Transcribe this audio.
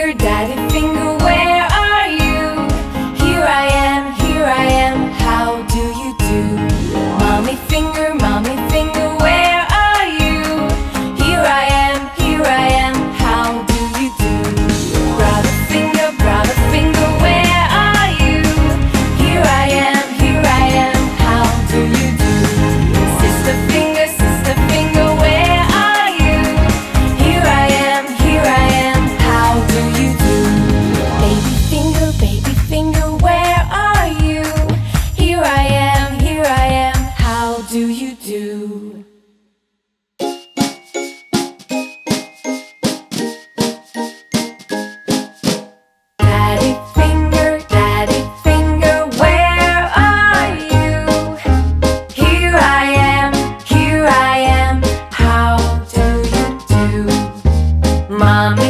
your daddy mommy.